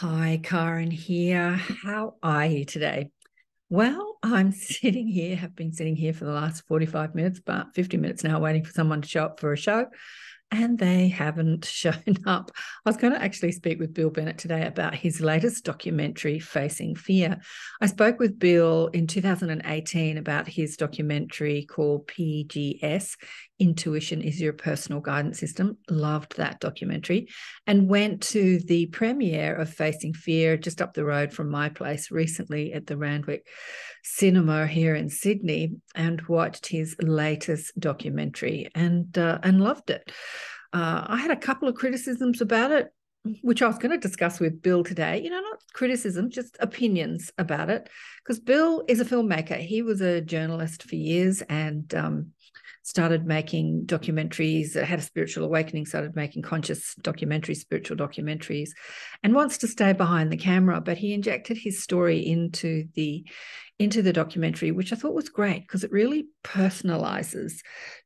Hi, Karen here. How are you today? Well, I'm sitting here, have been sitting here for the last 45 minutes, about 50 minutes now, waiting for someone to show up for a show and they haven't shown up. I was going to actually speak with Bill Bennett today about his latest documentary, Facing Fear. I spoke with Bill in 2018 about his documentary called PGS Intuition is Your Personal Guidance System. Loved that documentary and went to the premiere of Facing Fear just up the road from my place recently at the Randwick Cinema here in Sydney and watched his latest documentary and uh, and loved it. Uh, I had a couple of criticisms about it, which I was going to discuss with Bill today. You know, not criticism, just opinions about it. Because Bill is a filmmaker. He was a journalist for years and um, started making documentaries, had a spiritual awakening, started making conscious documentaries, spiritual documentaries, and wants to stay behind the camera. But he injected his story into the into the documentary, which I thought was great because it really personalizes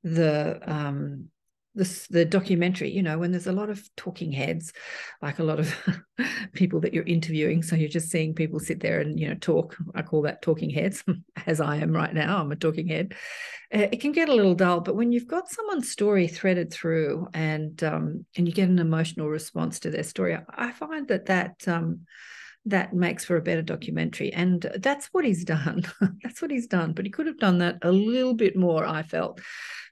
the um, the documentary you know when there's a lot of talking heads like a lot of people that you're interviewing so you're just seeing people sit there and you know talk i call that talking heads as i am right now i'm a talking head uh, it can get a little dull but when you've got someone's story threaded through and um, and you get an emotional response to their story i find that that um, that makes for a better documentary. And that's what he's done. that's what he's done. But he could have done that a little bit more, I felt.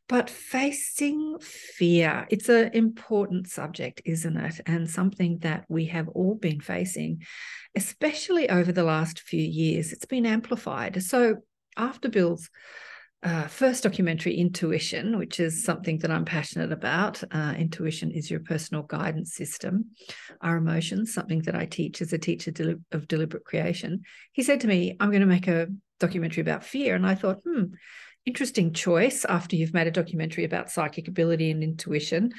But facing fear, it's an important subject, isn't it? And something that we have all been facing, especially over the last few years. It's been amplified. So after Bill's uh, first documentary, Intuition, which is something that I'm passionate about. Uh, intuition is your personal guidance system. Our emotions, something that I teach as a teacher of deliberate creation. He said to me, I'm going to make a documentary about fear. And I thought, hmm, interesting choice after you've made a documentary about psychic ability and intuition.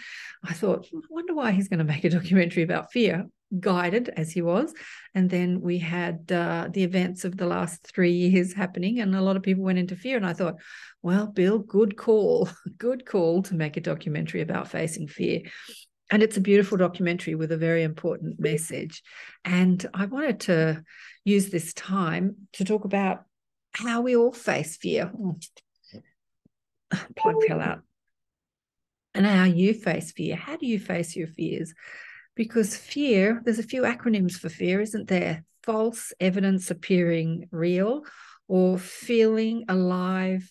I thought, I wonder why he's going to make a documentary about fear, guided as he was. And then we had uh, the events of the last three years happening, and a lot of people went into fear. And I thought, well, Bill, good call, good call to make a documentary about facing fear. And it's a beautiful documentary with a very important message. And I wanted to use this time to talk about how we all face fear. Plug fell out. And how you face fear. How do you face your fears? Because fear, there's a few acronyms for fear, isn't there? False evidence appearing real, or feeling alive,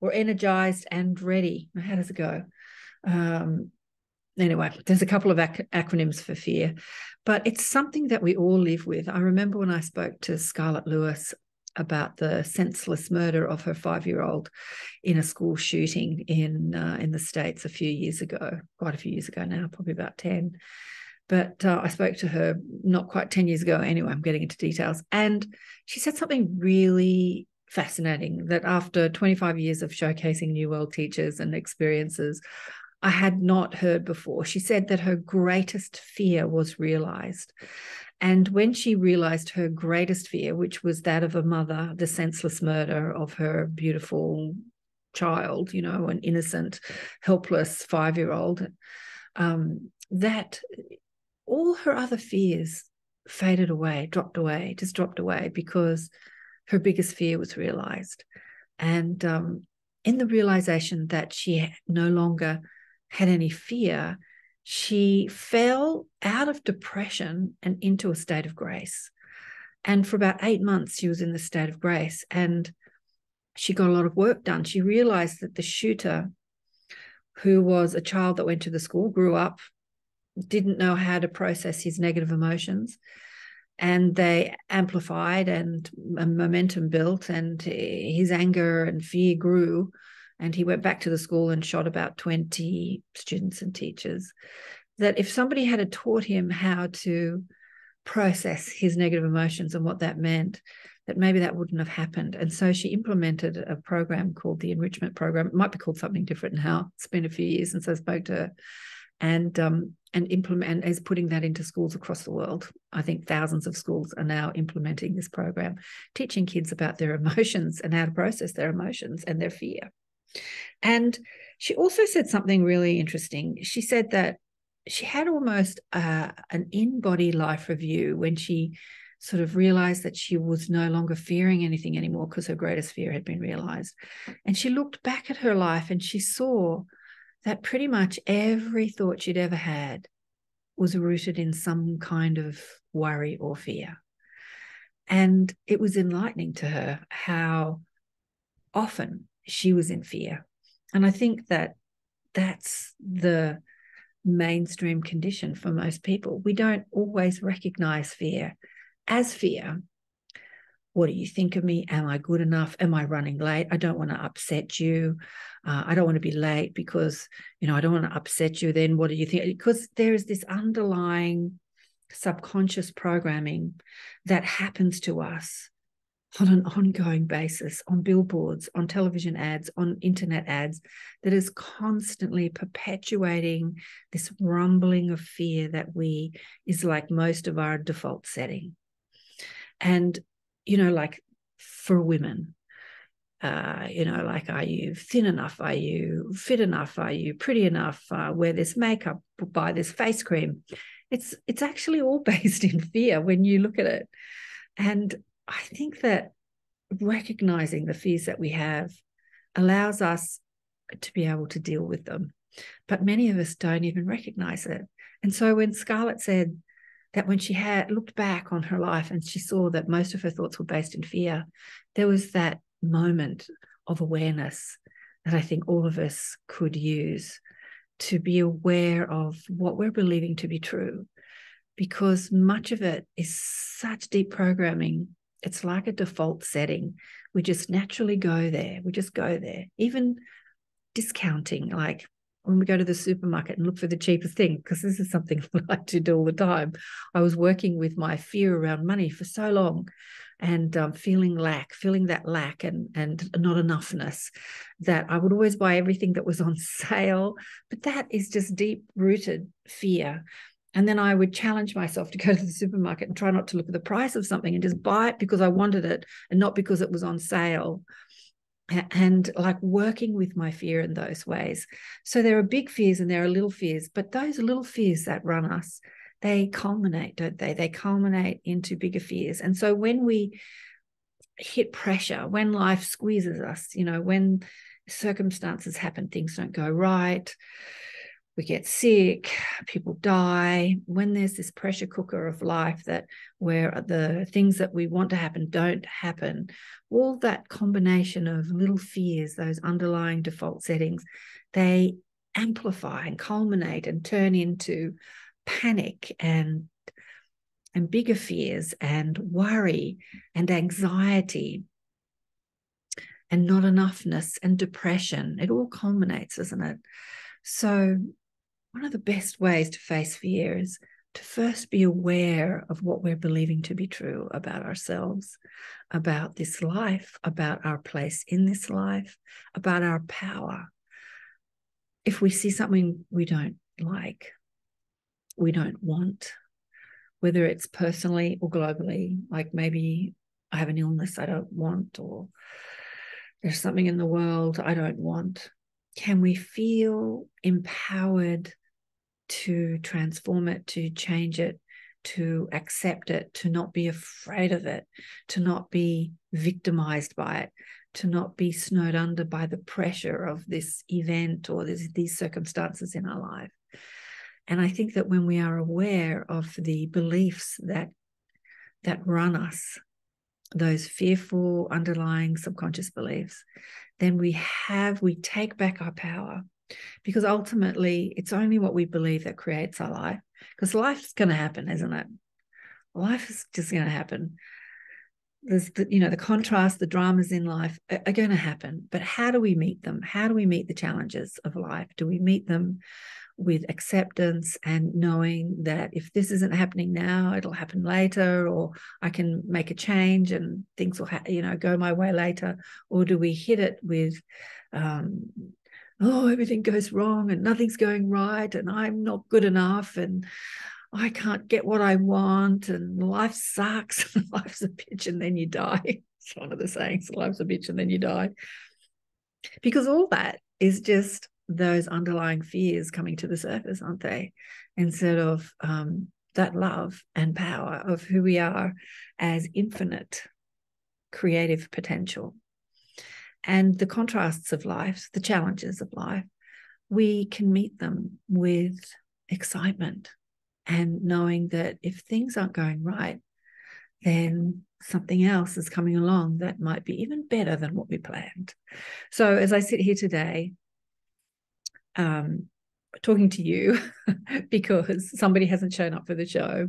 or energized and ready. How does it go? Um, anyway, there's a couple of ac- acronyms for fear, but it's something that we all live with. I remember when I spoke to Scarlett Lewis about the senseless murder of her five-year-old in a school shooting in uh, in the states a few years ago, quite a few years ago now, probably about ten. But uh, I spoke to her not quite ten years ago. Anyway, I'm getting into details, and she said something really fascinating. That after 25 years of showcasing New World teachers and experiences, I had not heard before. She said that her greatest fear was realized. And when she realized her greatest fear, which was that of a mother, the senseless murder of her beautiful child, you know, an innocent, helpless five year old, um, that all her other fears faded away, dropped away, just dropped away because her biggest fear was realized. And um, in the realization that she no longer had any fear, she fell out of depression and into a state of grace. And for about eight months, she was in the state of grace and she got a lot of work done. She realized that the shooter, who was a child that went to the school, grew up, didn't know how to process his negative emotions. And they amplified and momentum built, and eh, his anger and fear grew and he went back to the school and shot about 20 students and teachers. That if somebody had taught him how to process his negative emotions and what that meant that maybe that wouldn't have happened. And so she implemented a program called the enrichment program. It might be called something different now. It's been a few years since i spoke to her. And um, and implement is putting that into schools across the world. I think thousands of schools are now implementing this program, teaching kids about their emotions and how to process their emotions and their fear. And she also said something really interesting. She said that she had almost uh, an in-body life review when she sort of realized that she was no longer fearing anything anymore because her greatest fear had been realized. And she looked back at her life and she saw that pretty much every thought she'd ever had was rooted in some kind of worry or fear. And it was enlightening to her how often she was in fear. And I think that that's the mainstream condition for most people. We don't always recognize fear as fear. What do you think of me? Am I good enough? Am I running late? I don't want to upset you. Uh, I don't want to be late because, you know, I don't want to upset you. Then what do you think? Because there is this underlying subconscious programming that happens to us on an ongoing basis on billboards, on television ads, on internet ads that is constantly perpetuating this rumbling of fear that we is like most of our default setting. And, you know, like for women, uh, you know, like, are you thin enough? Are you fit enough? Are you pretty enough? Uh, wear this makeup, buy this face cream. It's it's actually all based in fear when you look at it. And I think that recognizing the fears that we have allows us to be able to deal with them. But many of us don't even recognize it. And so when Scarlett said that when she had looked back on her life and she saw that most of her thoughts were based in fear, there was that moment of awareness that I think all of us could use to be aware of what we're believing to be true. Because much of it is such deep programming it's like a default setting. We just naturally go there. We just go there. Even discounting, like when we go to the supermarket and look for the cheapest thing, because this is something I like to do all the time. I was working with my fear around money for so long and um, feeling lack, feeling that lack and, and not enoughness, that I would always buy everything that was on sale. But that is just deep rooted fear and then I would challenge myself to go to the supermarket and try not to look at the price of something and just buy it because I wanted it and not because it was on sale. And like working with my fear in those ways. So there are big fears and there are little fears, but those little fears that run us, they culminate, don't they? They culminate into bigger fears. And so when we hit pressure, when life squeezes us, you know, when circumstances happen, things don't go right, we get sick, people die. When there's this pressure cooker of life that where the things that we want to happen don't happen, all that combination of little fears, those underlying default settings, they amplify and culminate and turn into panic and and bigger fears and worry and anxiety and not enoughness and depression. It all culminates, isn't it? So one of the best ways to face fear is to first be aware of what we're believing to be true about ourselves, about this life, about our place in this life, about our power. If we see something we don't like, we don't want, whether it's personally or globally, like maybe I have an illness I don't want, or there's something in the world I don't want, can we feel empowered to transform it, to change it, to accept it, to not be afraid of it, to not be victimized by it, to not be snowed under by the pressure of this event or this, these circumstances in our life. And I think that when we are aware of the beliefs that that run us, those fearful underlying subconscious beliefs, then we have, we take back our power because ultimately it's only what we believe that creates our life. Because life's going to happen isn't it? Life is just going to happen. There's the you know the contrast the dramas in life are, are going to happen. But how do we meet them? How do we meet the challenges of life? Do we meet them with acceptance and knowing that if this isn't happening now it'll happen later or i can make a change and things will ha- you know go my way later? Or do we hit it with um, oh, everything goes wrong and nothing's going right and I'm not good enough and I can't get what I want and life sucks. life's a bitch and then you die. It's one of the sayings, life's a bitch and then you die. Because all that is just those underlying fears coming to the surface, aren't they? instead of um, that love and power of who we are as infinite creative potential. And the contrasts of life, the challenges of life, we can meet them with excitement and knowing that if things aren't going right, then something else is coming along that might be even better than what we planned. So as I sit here today, um, talking to you because somebody hasn't shown up for the show,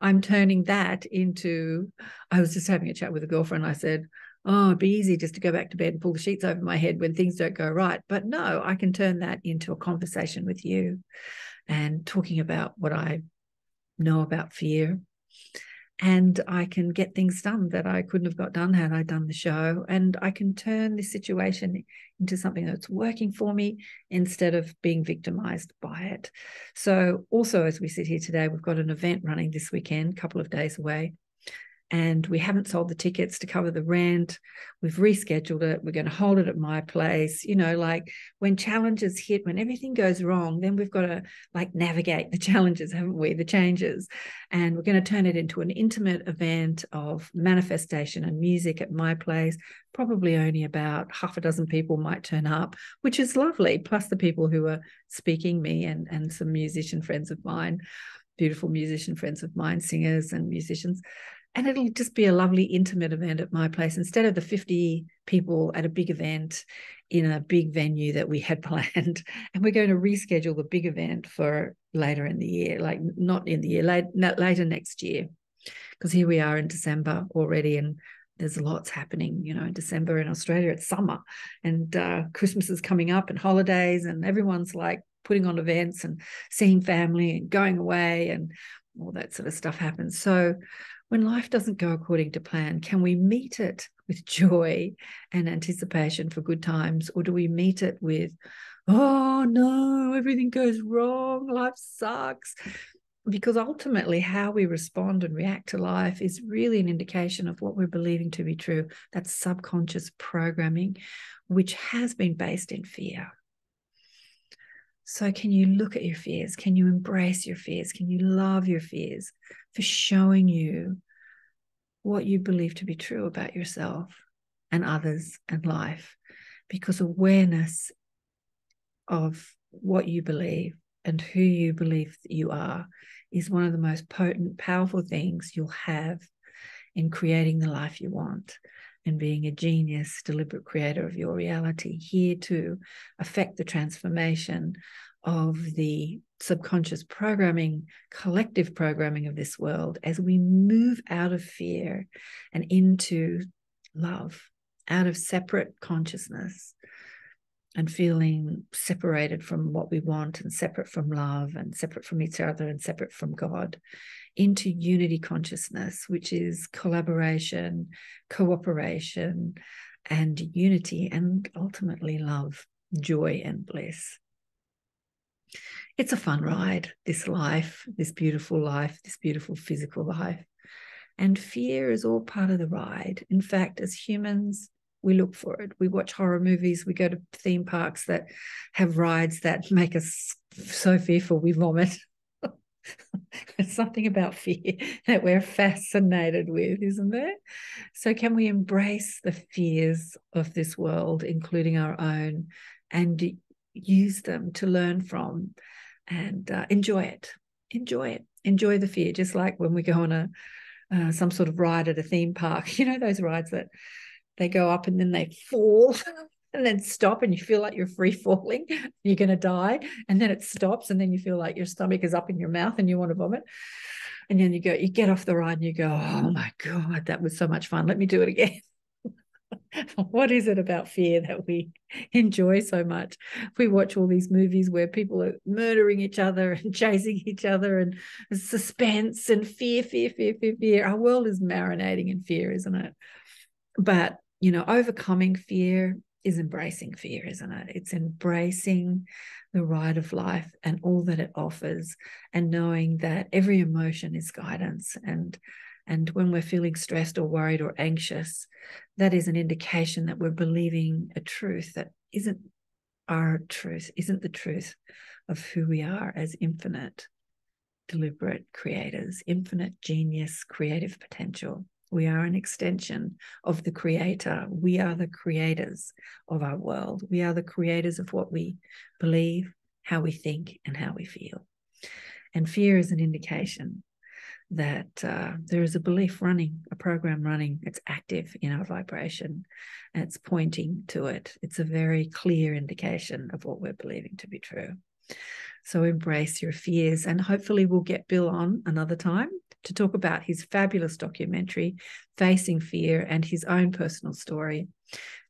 I'm turning that into. I was just having a chat with a girlfriend. I said, "Oh, it'd be easy just to go back to bed and pull the sheets over my head when things don't go right." But no, I can turn that into a conversation with you, and talking about what I know about fear and I can get things done that I couldn't have got done had I done the show. And I can turn this situation into something that's working for me instead of being victimized by it. So, also, as we sit here today, we've got an event running this weekend, a couple of days away and we haven't sold the tickets to cover the rent. We've rescheduled it. We're going to hold it at my place. You know, like when challenges hit, when everything goes wrong, then we've got to like navigate the challenges, haven't we? The changes. And we're going to turn it into an intimate event of manifestation and music at my place. Probably only about half a dozen people might turn up, which is lovely, plus the people who are speaking me and, and some musician friends of mine beautiful musician friends of mine, singers and musicians and it'll just be a lovely intimate event at my place instead of the 50 people at a big event in a big venue that we had planned. And we're going to reschedule the big event for later in the year like not in the year late, later next year. Because here we are in december already and there's lots happening you know in december in australia it's summer. And uh, christmas is coming up and holidays and everyone's like putting on events and seeing family and going away and all that sort of stuff happens. So when life doesn't go according to plan, can we meet it with joy and anticipation for good times? Or do we meet it with, oh no, everything goes wrong, life sucks? Because ultimately, how we respond and react to life is really an indication of what we're believing to be true. That's subconscious programming, which has been based in fear. So, can you look at your fears? Can you embrace your fears? Can you love your fears for showing you what you believe to be true about yourself and others and life? Because awareness of what you believe and who you believe that you are is one of the most potent, powerful things you'll have in creating the life you want and being a genius, deliberate creator of your reality, here to affect the transformation of the subconscious programming, collective programming of this world as we move out of fear and into love, out of separate consciousness and feeling separated from what we want and separate from love and separate from each other and separate from God into unity consciousness, which is collaboration, cooperation, and unity, and ultimately love, joy, and bliss. It's a fun ride, this life, this beautiful life, this beautiful physical life. And fear is all part of the ride. In fact, as humans, we look for it. We watch horror movies, we go to theme parks that have rides that make us so fearful we vomit. There's something about fear that we're fascinated with, isn't there? So, can we embrace the fears of this world, including our own, and use them to learn from and uh, enjoy it? Enjoy it. Enjoy the fear, just like when we go on a uh, some sort of ride at a theme park. You know those rides that they go up and then they fall and then stop and you feel like you're free falling, you're going to die. And then it stops and then you feel like your stomach is up in your mouth and you want to vomit. And then you go, you get off the ride and you go, oh my God, that was so much fun. Let me do it again. what is it about fear that we enjoy so much? We watch all these movies where people are murdering each other and chasing each other and suspense and fear, fear, fear, fear, fear. Our world is marinating in fear, isn't it? But, you know, overcoming fear is embracing fear, isn't it? It's embracing the ride of life and all that it offers, and knowing that every emotion is guidance. And and when we're feeling stressed or worried or anxious, that is an indication that we're believing a truth that isn't our truth, isn't the truth of who we are as infinite deliberate creators, infinite genius, creative potential. We are an extension of the creator. We are the creators of our world. We are the creators of what we believe, how we think, and how we feel. And fear is an indication that uh, there is a belief running, a program running, it's active in our vibration, it's pointing to it. It's a very clear indication of what we're believing to be true. So embrace your fears, and hopefully, we'll get Bill on another time to talk about his fabulous documentary, Facing Fear, and his own personal story.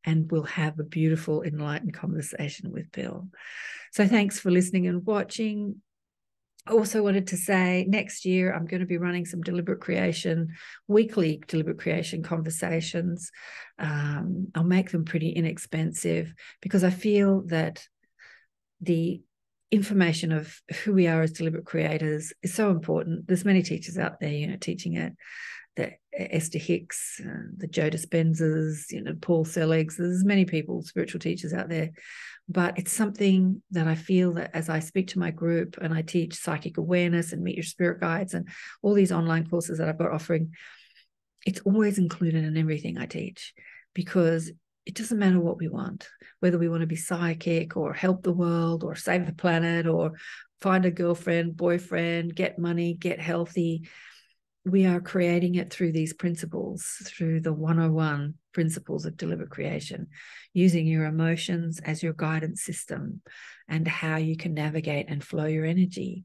And we'll have a beautiful, enlightened conversation with Bill. So, thanks for listening and watching. I also wanted to say next year I'm going to be running some deliberate creation, weekly deliberate creation conversations. Um, I'll make them pretty inexpensive because I feel that the information of who we are as deliberate creators is so important. There's many teachers out there, you know, teaching it. The Esther Hicks, uh, the Joe Dispenzas, you know, Paul Selig's. There's many people, spiritual teachers out there but it's something that I feel that as I speak to my group and I teach psychic awareness and meet your spirit guides and all these online courses that I've got offering, it's always included in everything I teach because it doesn't matter what we want, whether we want to be psychic or help the world or save the planet or find a girlfriend, boyfriend, get money, get healthy. We are creating it through these principles, through the 101 principles of deliberate creation, using your emotions as your guidance system and how you can navigate and flow your energy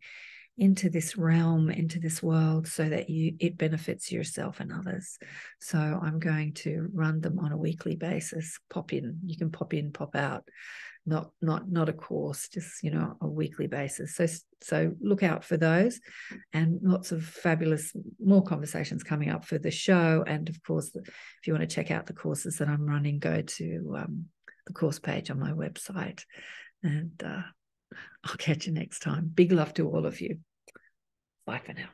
into this realm into this world so that you it benefits yourself and others. So i'm going to run them on a weekly basis pop in. You can pop in pop out. Not not not a course just you know a weekly basis. So so look out for those and lots of fabulous more conversations coming up for the show. And of course if you want to check out the courses that i'm running go to um, the course page on my website. And uh, i'll catch you next time. Big love to all of you bye for now